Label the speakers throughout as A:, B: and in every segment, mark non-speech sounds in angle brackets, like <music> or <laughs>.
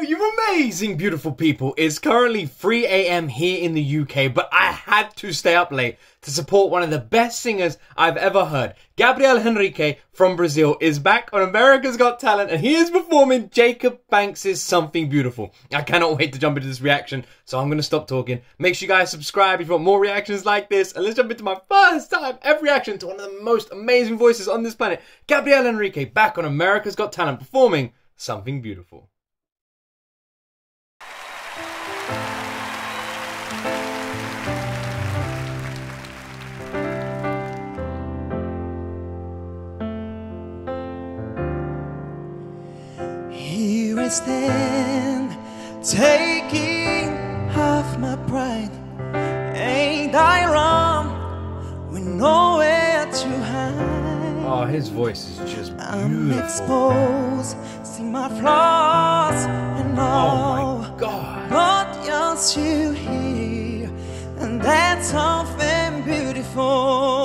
A: You amazing, beautiful people. It's currently 3 a.m. here in the UK, but I had to stay up late to support one of the best singers I've ever heard. Gabriel Henrique from Brazil is back on America's Got Talent and he is performing Jacob Banks' Something Beautiful. I cannot wait to jump into this reaction, so I'm to stop talking. Make sure you guys subscribe if you want more reactions like this, and let's jump into my first time ever reaction to one of the most amazing voices on this planet, Gabriel Henrique, back on America's Got Talent performing Something Beautiful.
B: I stand, taking half my pride. Ain't I wrong? With nowhere to hide.
A: Oh, his voice is just
B: I'm
A: beautiful.
B: exposed, see my flaws and
A: Oh my god.
B: But you're still here, and that's something beautiful.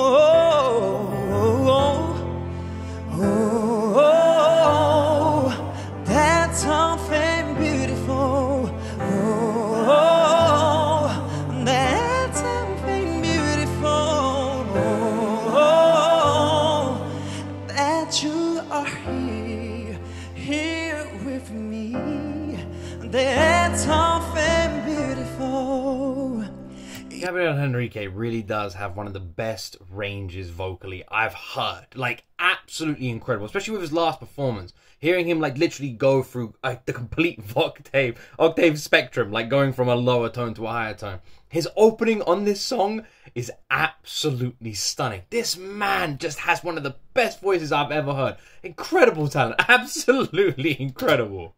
A: Henrique really does have one of the best ranges vocally I've heard. Like, absolutely incredible, especially with his last performance. Hearing him, like, literally go through like, the complete <laughs> octave, octave spectrum, like going from a lower tone to a higher tone. His opening on this song is absolutely stunning. This man just has one of the best voices I've ever heard. Incredible talent. <laughs> Absolutely incredible.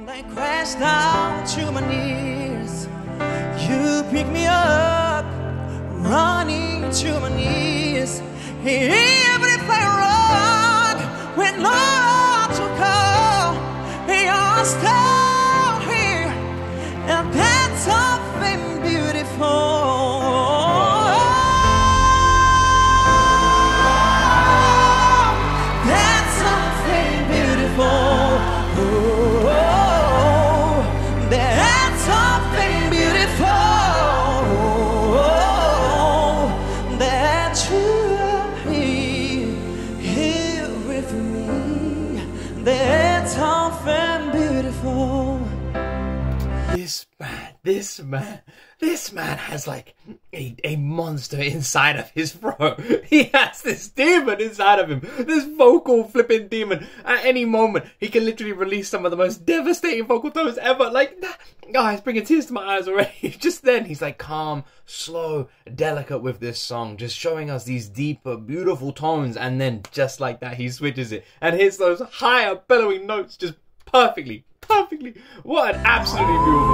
B: I crash down to my knees. You pick me up, running to my knees. Everything wrong when not to call. You're still here, and that's something beautiful.
A: This man, this man has like a, a monster inside of his throat. <laughs> He has this demon inside of him, this vocal flipping demon. At any moment, he can literally release some of the most devastating vocal tones ever. Like, that, oh, it's bringing tears to my eyes already. <laughs> Just then, he's like calm, slow, delicate with this song, just showing us these deeper, beautiful tones. And then, just like that, he switches it and hits those higher, bellowing notes just perfectly, perfectly. What an absolutely beautiful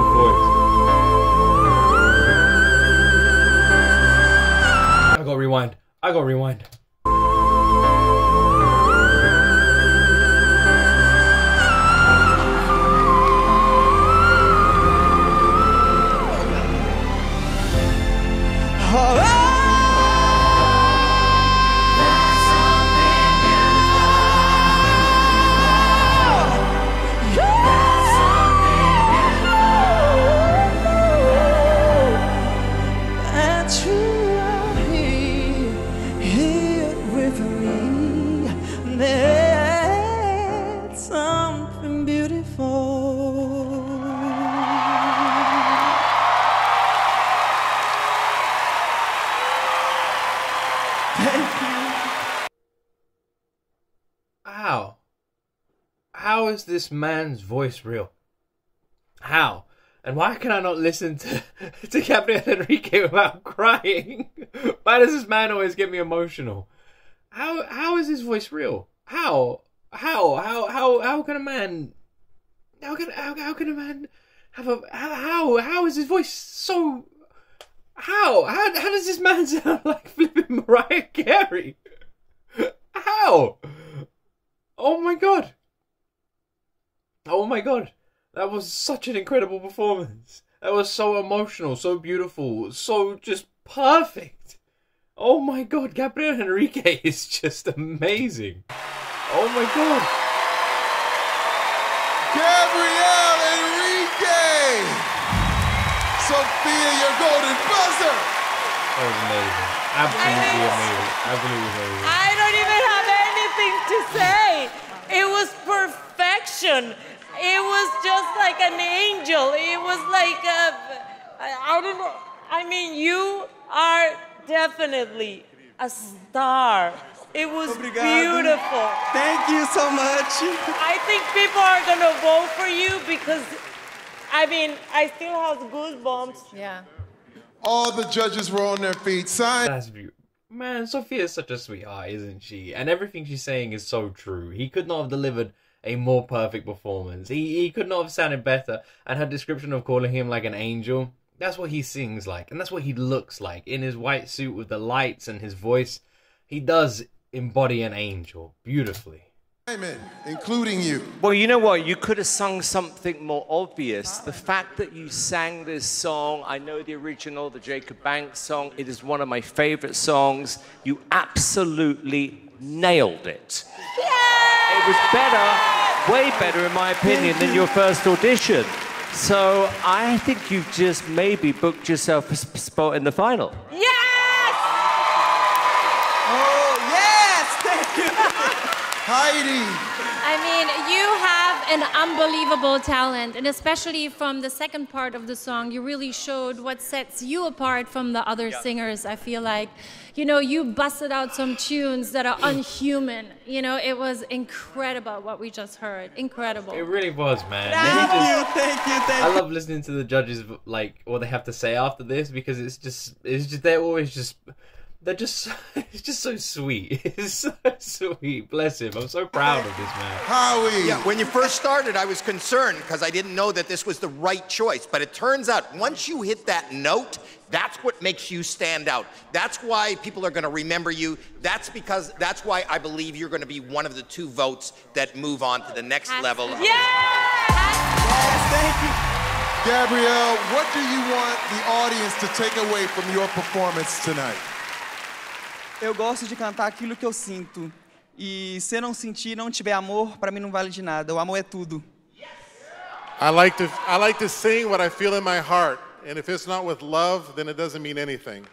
A: rewind. I gotta rewind. Is this man's voice real? How? And why can I not listen to, <laughs> to Gabriel Henrique without crying? <laughs> Why does this man always get me emotional? How how is his voice real? How? How? How how how can a man how can how, how can a man have a how how, how is his voice so how? How how does this man <laughs> sound like flipping Mariah Carey? How? Oh my god. Oh my god, that was such an incredible performance. That was so emotional, so beautiful, so just perfect. Oh my god, Gabriel Henrique <laughs> is just amazing. Oh my god.
C: Gabriel Henrique! Sofia, your golden buzzer!
A: That was amazing. Absolutely amazing. Absolutely amazing.
D: I don't even have anything to say. It was perfect perfection. It was just like an angel. It was like a, I I don't know. I mean, you are definitely a star. It was
B: Obrigado.
D: beautiful.
B: Thank you so much.
D: I think people are gonna vote for you because, I mean, I still have goosebumps.
E: Yeah.
C: All the judges were on their feet. Sign.
A: That's beautiful. Man, Sofia is such a sweetheart, isn't she? And everything she's saying is so true. He could not have delivered a more perfect performance. He he could not have sounded better. And her description of calling him like an angel, that's what he sings like, and that's what he looks like in his white suit with the lights and his voice. He does embody an angel beautifully.
C: Simon, including you.
F: Well, you know what? You could have sung something more obvious. The fact that you sang this song, I know the original, the Jacob Banks song, it is one of my favorite songs. You absolutely nailed it. Yeah! It was better, way better, in my opinion, than your first audition. So I think you've just maybe booked yourself a spot in the final.
D: Yes!
B: Oh, yes! Thank you. <laughs>
C: Heidi.
E: I mean, you have an unbelievable talent, and especially from the second part of the song, you really showed what sets you apart from the other singers. I feel like, you know, you busted out some tunes that are unhuman. You know, it was incredible what we just heard. Incredible.
A: It really was, man.
B: Thank
A: just-
B: you, thank you, thank you.
A: I love listening to the judges like what they have to say after this because it's just it's just they're always just they're just it's <laughs> just so sweet. <laughs> It's so sweet. Bless him. I'm so proud of this man.
C: Howie.
G: Yeah, when you first started, I was concerned because I didn't know that this was the right choice. But it turns out once you hit that note, that's what makes you stand out. That's why people are going to remember you. That's because that's why I believe you're going to be one of the two votes that move on to the next
E: Has
G: level.
E: to.
D: Yes!
B: Yes, thank you.
C: Gabriel, what do you want the audience to take away from your performance tonight?
B: Eu gosto de cantar aquilo que eu sinto. E se eu não sentir, não tiver amor, pra mim não vale de nada. O amor é tudo.
H: I like to I like to sing what I feel in my heart, and if it's not with love, then it doesn't mean anything.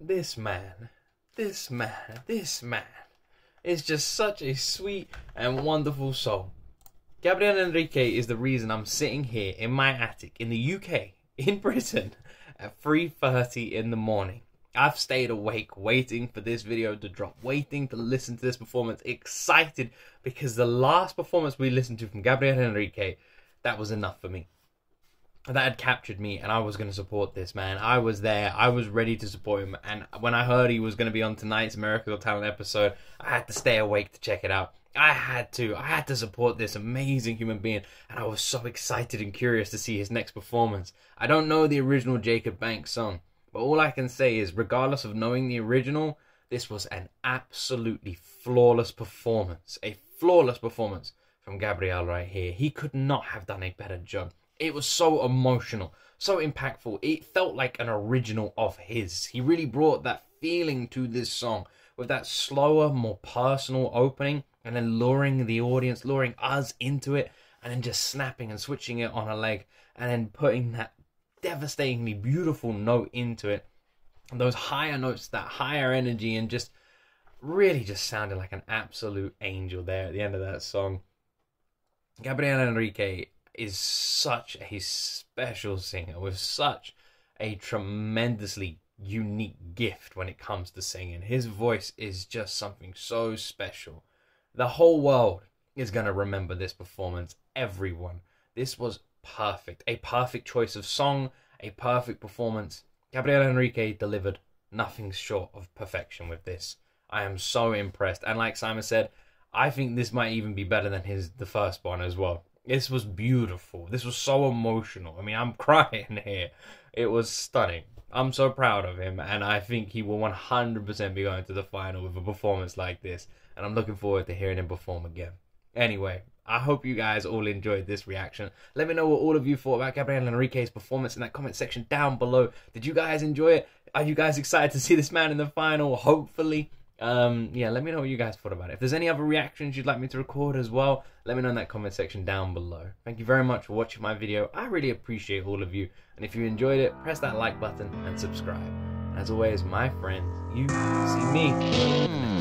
A: This man, this man, this man is just such a sweet and wonderful soul. Gabriel Henrique is the reason I'm sitting here in my attic in the UK, in Britain, at 3.30 in the morning. I've stayed awake waiting for this video to drop, waiting to listen to this performance, excited because the last performance we listened to from Gabriel Henrique, that was enough for me that had captured me and I was going to support this man. I was there. I was ready to support him. And when I heard he was going to be on tonight's Got Talent episode, I had to stay awake to check it out. I had to. I had to support this amazing human being. And I was so excited and curious to see his next performance. I don't know the original Jacob Banks song, but all I can say is, regardless of knowing the original, this was an absolutely flawless performance. A flawless performance from Gabriel right here. He could not have done a better job. It was so emotional, so impactful. It felt like an original of his. He really brought that feeling to this song with that slower, more personal opening and then luring the audience, luring us into it, and then just snapping and switching it on a leg and then putting that devastatingly beautiful note into it. And those higher notes, that higher energy, and just really just sounded like an absolute angel there at the end of that song. Gabriel Henrique is such a special singer with such a tremendously unique gift when it comes to singing. His voice is just something so special. The whole world is going to remember this performance. Everyone. This was perfect. A perfect choice of song, a perfect performance. Gabriel Henrique delivered nothing short of perfection with this. I am so impressed. And like Simon said, I think this might even be better than his the first one as well. This was beautiful. This was so emotional. I mean, I'm <laughs> crying here. It was stunning. I'm so proud of him, and I think he will 100% be going to the final with a performance like this. And I'm looking forward to hearing him perform again. Anyway, I hope you guys all enjoyed this reaction. Let me know what all of you thought about Gabriel Henrique's performance in that comment section down below. Did you guys enjoy it? Are you guys excited to see this man in the final? Hopefully. Um, yeah, let me know what you guys thought about it. If there's any other reactions you'd like me to record as well, let me know in that comment section down below. Thank you very much for watching my video. I really appreciate all of you. And if you enjoyed it, press that like button and subscribe. And as always, my friends, you see me.